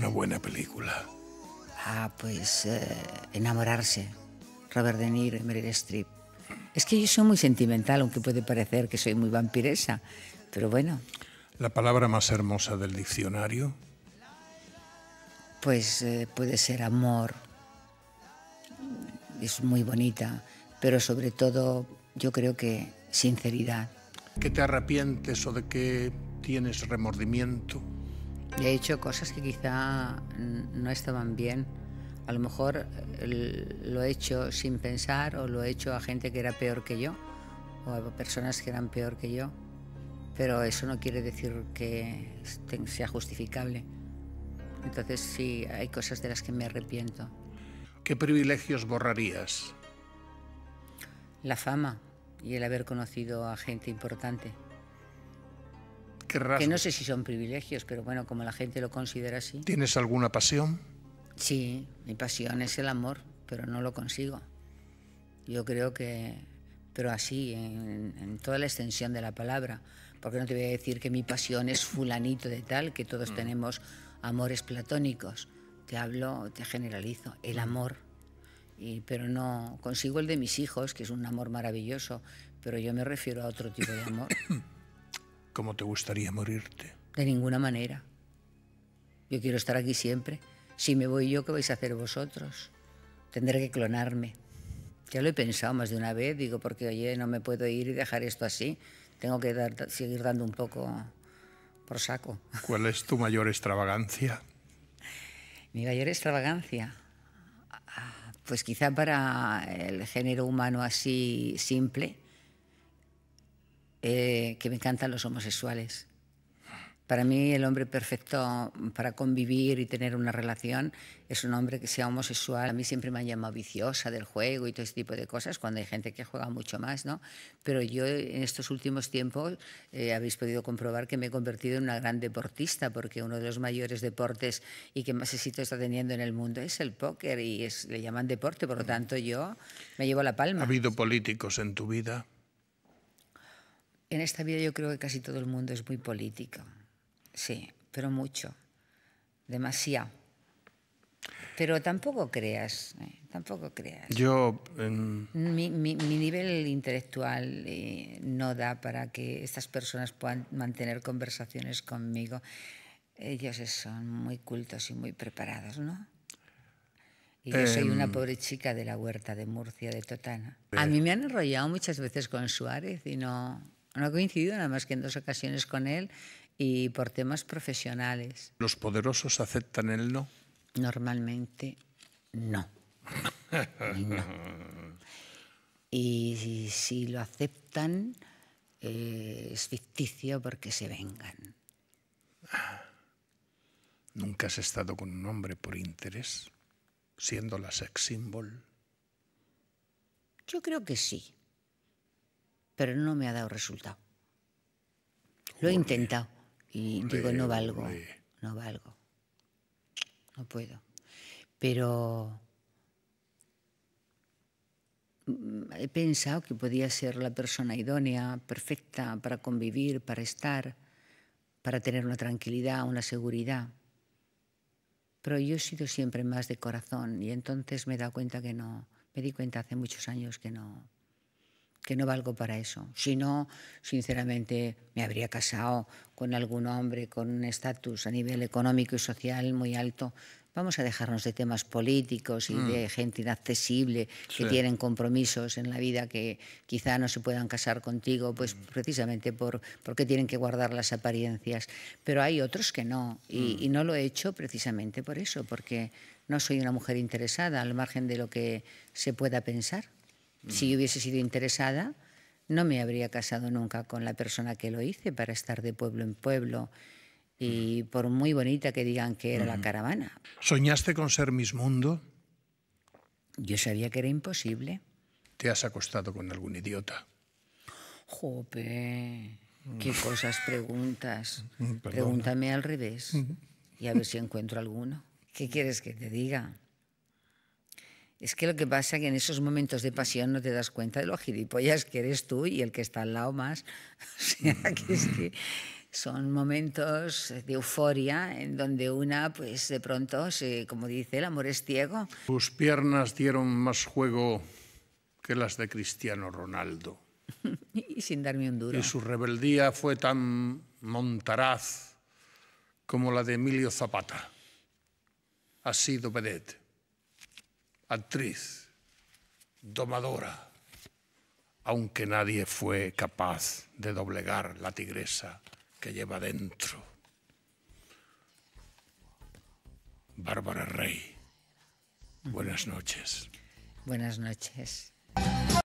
Una buena película. Ah, pues eh, enamorarse. Robert De Niro y Meryl Streep. Es que yo soy muy sentimental, aunque puede parecer que soy muy vampiresa, pero bueno. La palabra más hermosa del diccionario. Pues eh, puede ser amor. Es muy bonita, pero sobre todo yo creo que sinceridad. ¿Qué te arrepientes o de qué tienes remordimiento? He hecho cosas que quizá no estaban bien. A lo mejor lo he hecho sin pensar o lo he hecho a gente que era peor que yo o a personas que eran peor que yo. Pero eso no quiere decir que sea justificable. Entonces sí, hay cosas de las que me arrepiento. ¿Qué privilegios borrarías? La fama y el haber conocido a gente importante. ¿Qué que no sé si son privilegios, pero bueno, como la gente lo considera así. ¿Tienes alguna pasión? Sí, mi pasión es el amor, pero no lo consigo. Yo creo que, pero así, en, en toda la extensión de la palabra, porque no te voy a decir que mi pasión es fulanito de tal, que todos mm. tenemos amores platónicos. Te hablo, te generalizo, el mm. amor. Y, pero no consigo el de mis hijos, que es un amor maravilloso, pero yo me refiero a otro tipo de amor. ¿Cómo te gustaría morirte? De ninguna manera. Yo quiero estar aquí siempre. Si me voy yo, ¿qué vais a hacer vosotros? Tendré que clonarme. Ya lo he pensado más de una vez, digo, porque oye, no me puedo ir y dejar esto así. Tengo que seguir dando un poco por saco. ¿Cuál es tu mayor extravagancia? Mi mayor extravagancia. Pues quizá para el género humano así simple, eh, que me encantan los homosexuales. Para mí el hombre perfecto para convivir y tener una relación es un hombre que sea homosexual. A mí siempre me han llamado viciosa del juego y todo ese tipo de cosas, cuando hay gente que juega mucho más, ¿no? Pero yo en estos últimos tiempos eh, habéis podido comprobar que me he convertido en una gran deportista, porque uno de los mayores deportes y que más éxito está teniendo en el mundo es el póker y es, le llaman deporte, por lo tanto yo me llevo la palma. ¿Ha habido políticos en tu vida? En esta vida yo creo que casi todo el mundo es muy político. Sí, pero mucho. Demasiado. Pero tampoco creas, eh, tampoco creas. Yo... Mi, nivel intelectual eh, no da para que estas personas puedan mantener conversaciones conmigo. Ellos son muy cultos y muy preparados, ¿no? Y yo soy una em. pobre chica de la huerta de Murcia, de Totana. A mí me han enrollado muchas veces con Suárez y no, no he coincidido nada más que en dos ocasiones con él y por temas profesionales. ¿Los poderosos aceptan el no? Normalmente no. Y si, lo aceptan, eh, es ficticio porque se vengan. ¿Nunca has estado con un hombre por interés, siendo la sex symbol? Yo creo que sí, pero no me ha dado resultado. Lo he intentado y digo, no valgo, no valgo, no puedo. Pero mm, he pensado que podía ser la persona idónea, perfecta para convivir, para estar, para tener una tranquilidad, una seguridad. Pero yo he sido siempre más de corazón y entonces me he dado cuenta que no, me di cuenta hace muchos años que no, que no valgo para eso. Si no, sinceramente, me habría casado con algún hombre con un estatus a nivel económico y social muy alto. Vamos a dejarnos de temas políticos y de mm. gente inaccesible que tienen compromisos en la vida que quizá no se puedan casar contigo, pues mm. precisamente por, porque tienen que guardar las apariencias. Pero hay otros que no, y, mm. y no lo he hecho precisamente por eso, porque no soy una mujer interesada al margen de lo que se pueda pensar. Si yo hubiese sido interesada, no me habría casado nunca con la persona que lo hice para estar de pueblo en pueblo y por muy bonita que digan que era la caravana. ¿Soñaste con ser Miss Mundo? Yo sabía que era imposible. ¿Te has acostado con algún idiota? Jope, qué cosas preguntas. Pregúntame al revés y a ver si encuentro alguno. ¿Qué quieres que te diga? Es que lo que pasa es que en esos momentos de pasión no te das cuenta de lo gilipollas que eres tú y el que está al lado más. O sea, que es que son momentos de euforia en donde una, pues de pronto, se, como dice, el amor es ciego. Sus piernas dieron más juego que las de Cristiano Ronaldo. y sin darme un duro. Y su rebeldía fue tan montaraz como la de Emilio Zapata. Ha sido vedette, actriz, domadora, aunque nadie fue capaz de doblegar la tigresa que lleva dentro. Bárbara Rey, buenas noches. Buenas noches.